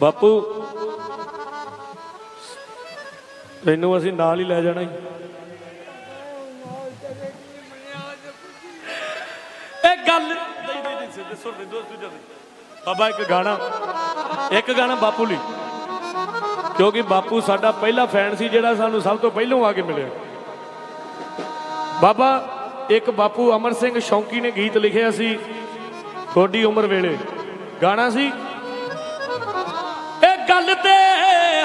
ਬਾਪੂ, ਤੈਨੂੰ ਅਸੀਂ ਨਾਲ ਹੀ ਲੈ ਜਾਣਾ ਜੀ ਇਹ ਗੱਲ ਨਹੀਂ ਨਹੀਂ ਨਹੀਂ ਸਿੱਧੇ, ਸੁਣ ਦੇ ਦੋਸਤ ਦੂਜਾ ਬਾਬਾ, ਇੱਕ ਗਾਣਾ ਇੱਕ ਗਾਣਾ ਬਾਪੂ ਲਈ। ਕਿਉਂਕਿ ਬਾਪੂ ਸਾਡਾ ਪਹਿਲਾ ਫੈਨ ਸੀ ਜਿਹੜਾ ਸਾਨੂੰ ਸਭ ਤੋਂ ਪਹਿਲਾਂ ਆ ਕੇ ਮਿਲਿਆ। ਬਾਬਾ, ਇੱਕ ਬਾਪੂ ਅਮਰ ਸਿੰਘ ਸ਼ੌਂਕੀ ਨੇ ਗੀਤ ਲਿਖਿਆ ਸੀ ਥੋੜੀ ਉਮਰ ਵੇਲੇ। ਗਾਣਾ ਸੀ ਗੱਲ ਤੇ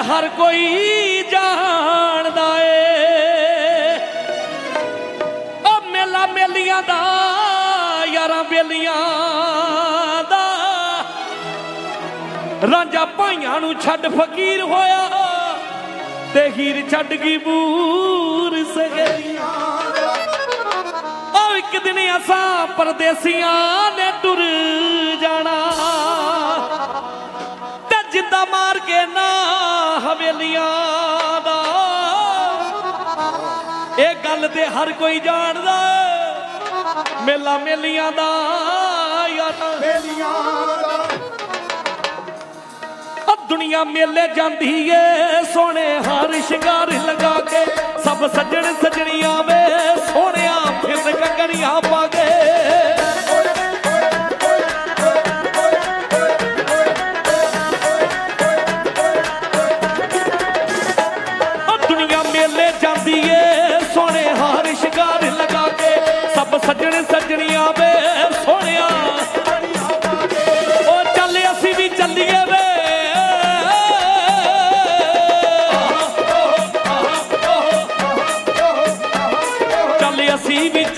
ਹਰ ਕੋਈ ਜਾਣਦਾ ਏ। ਉਹ ਮੇਲਾ ਮੇਲੀਆਂ ਦਾ, ਯਾਰਾਂ ਬੇਲੀਆਂ ਦਾ। ਰਾਂਝਾ ਭਾਈਆਂ ਨੂੰ ਛੱਡ ਫਕੀਰ ਹੋਇਆ ਤੇ ਹੀਰ ਛੱਡ ਗਈ ਬੂਰ ਸਗਰੀਆਂ ਉਹ ਇੱਕ ਦਿਨ ਅਸਾਂ ਪਰਦੇਸੀਆਂ ਨੇ ਟੁਰ ਜਾਣਾ। ਮਾਰ ਕੇ ਨਾ ਹਵੇਲੀਆਂ ਦਾ। ਇਹ ਗੱਲ ਤੇ ਹਰ ਕੋਈ ਜਾਣਦਾ। ਮੇਲਾ ਮੇਲੀਆਂ ਦਾ ਯਾਰਾਂ। ਬੇਲੀਆਂ ਦਾ ਦੁਨੀਆ ਮੇਲੇ ਜਾਂਦੀ ਏ, ਸੋਹਣੇ ਹਾਰ ਸ਼ਿੰਗਾਰ ਲਗਾ ਕੇ। ਸਭ ਸੱਜਣ ਸੱਜਣੀਆਂ ਵੇ, ਸੋਹਣਿਆ ਫਿਰ ਕੰਗਣੀਆਂ ਪਾ ਕੇ।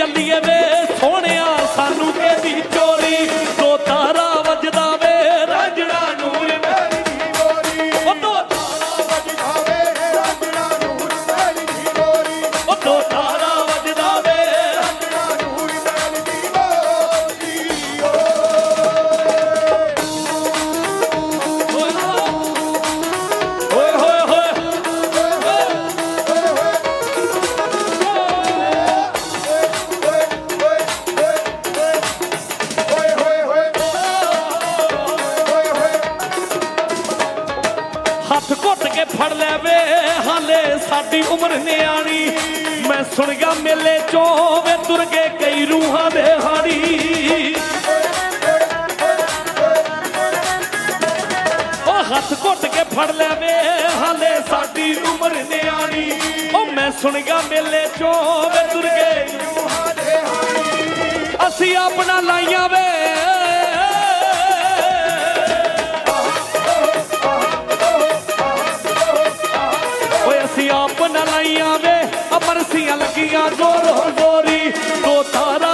ਅਸੀਂ ਵੀ ਵੇ ਸੋਹਣਿਆ ਸਾਨੂੰ ਕਿਹਦੀ ਚੋਰੀ। ਹਾਲੇ ਸਾਡੀ ਉਮਰ ਨਿਆਣੀ। ਮੈਂ ਸੁਣ ਗਿਆ ਮੇਲੇ ਚੋਂ ਵੇ ਤੁਰ ਗਏ ਕਈ ਰੂਹਾਂ ਦੇ ਹਾਰੀ ਉਹ ਹੱਥ ਘੁੱਟ ਕੇ ਫੜ ਲੈ ਵੇ, ਹਾਲੇ ਸਾਡੀ ਉਮਰ ਨਿਆਣੀ। ਉਹ ਮੈਂ ਸੁਣ ਗਿਆ ਮੇਲੇ ਚੋਂ ਓਏ ਅਸੀਂ ਆਪਣਾ ਲਾਈਆਂ ਵੇ ਅਮਰਸੀਆਂ ਲੱਗੀਆਂ ਜ਼ੋਰ ਹੋ ਜ਼ੋਰੀ ਦੋ ਤਾਰਾ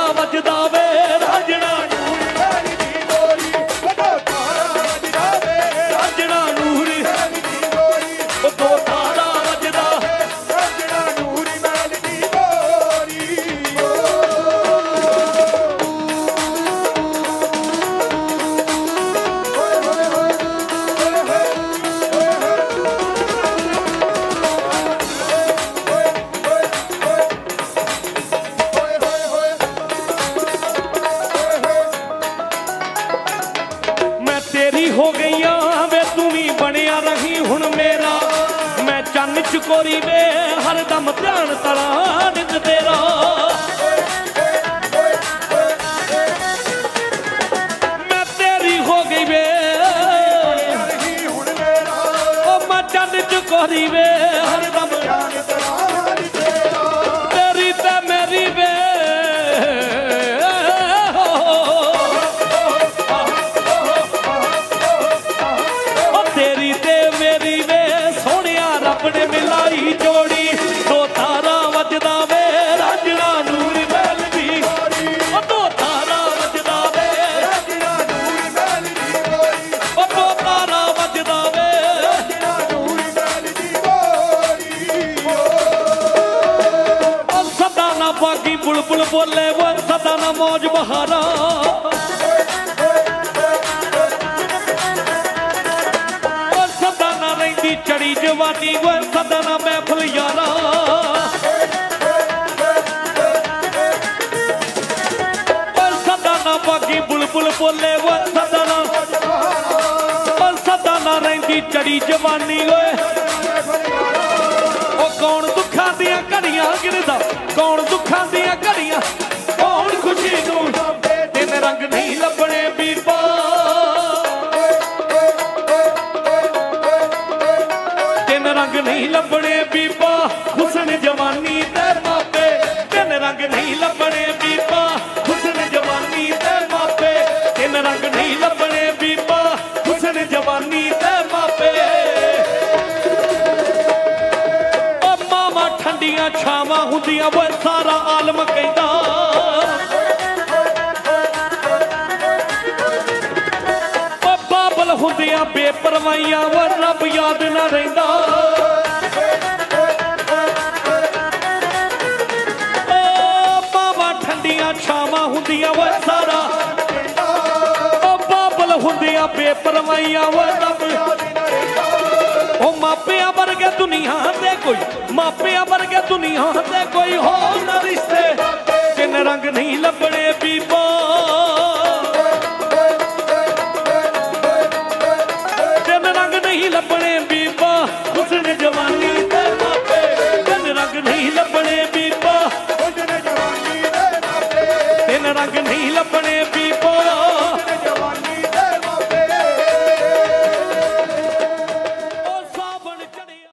ਹੋ ਗਈਆਂ ਵੇ, ਤੂੰ ਵੀ ਬਣਿਆ ਰਹੀ ਹੁਣ ਮੇਰਾ। ਮੈਂ ਚੰਨ ਚਕੋਰੀ ਵੇ ਹਰਦਮ ਧਿਆਨ ਤੜਾ ਨਿਤ ਤੇਰਾ। ਰੱਬ ਨੇ ਮਿਲਾਈ ਜੋੜੀ, ਦੋ ਤਾਰਾ ਵੱਜਦਾ ਵੇ, ਰਾਜਣਾ ਨੂਰ ਮਹਿਲ ਦੀ ਉਹ ਦੋ ਤਾਰਾ ਵੱਜਦਾ ਵੇ, ਰਾਜਣਾ ਨੂਰ ਬੇਲੀ ਗੋਰੀ। ਉਹ ਦੋ ਤਾਰਾ ਵੱਜਦਾ ਵੇ, ਰਾਜਣਾ ਨੂਰ ਬੇਲੀ ਗੋਰੀ। ਉਹ ਸਦਾ ਨਾ ਬਾਗੀ ਬੁਲਬੁਲ ਬੋਲੇ ਉਹ ਸਦਾ ਨਾ ਮੌਜ ਬਹਾਰਾ। ਸਦਾ ਨਾ ਮਹਿਫਲ ਯਾਰਾ। ਉਹ ਸਦਾ ਨਾ ਬਾਗੀ ਬੁਲਬੁਲ ਬੋਲੇ ਉਹ ਸਦਾ ਨਾ। ਉਹ ਸਦਾ ਨਾ ਰਹਿੰਦੀ ਲੜੀ ਜਵਾਨੀ ਓਏ। ਉਹ ਕੌਣ ਦੁੱਖਾਂ ਦੀਆਂ ਘੜੀਆਂ ਗਿਰਦਾ ਕੌਣ ਹੁਸਨ ਜਵਾਨੀ ਤੇ ਮਾਪੇ, ਤਿੰਨ ਰੰਗ ਨਹੀਂ ਲੱਭਣੇ ਬੀਬਾ। ਹੁਸਨ ਜਵਾਨੀ ਤੇ ਮਾਪੇ, ਤਿੰਨ ਰੰਗ ਨਹੀਂ ਲੱਭਣੇ ਬੀਬਾ। ਹੁਸਨ ਜਵਾਨੀ ਤੇ ਮਾਪੇ। ਉਹ ਠੰਡੀਆਂ ਛਾਵਾਂ ਹੁੰਦੀਆਂ ਵੇ ਸਾਰਾ ਆਲਮ ਕਹਿੰਦਾ। ਉਹ ਬਾਬਲ ਹੁੰਦੀਆਂ ਬੇਪਰਵਾਹੀਆਂ ਵਾ ਰੱਬ ਯਾਦ ਨਾ ਰਹਿੰਦਾ। ਹੁੰਦੀਆਂ ਵੇ ਸਾਰਾ। ਉਹ ਬਾਬਲ ਹੁੰਦੀਆਂ, ਬੇਪਰਵਾਹੀਆਂ ਵੇ ਰੱਬ। ਉਹ ਮਾਪਿਆਂ ਵਰਗੇ ਦੁਨੀਆ ਤੇ ਕੋਈ, ਮਾਪਿਆਂ ਵਰਗੇ ਦੁਨੀਆ ਤੇ ਕੋਈ ਹੋਰ ਨਾ ਰਿਸ਼ਤੇ। ਕਿਨ ਰੰਗ ਨਹੀਂ ਲੱਭਣੇ ਬੀਬਾ। ਕਿਨ ਰੰਗ ਨਹੀਂ ਲੱਭਣੇ ਬੀਬਾ। ਹੁਸਨ ਜਵਾਨੀ ਤੇ ਮਾਪੇ। ਕਿਨ ਰੰਗ ਨਹੀਂ ਲੱਭਣੇ ਬੀਬਾ। ਉਹਨੇ ਰੰਗ ਨਹੀਂ ਲੱਭਣੇ ਬੀਬਾ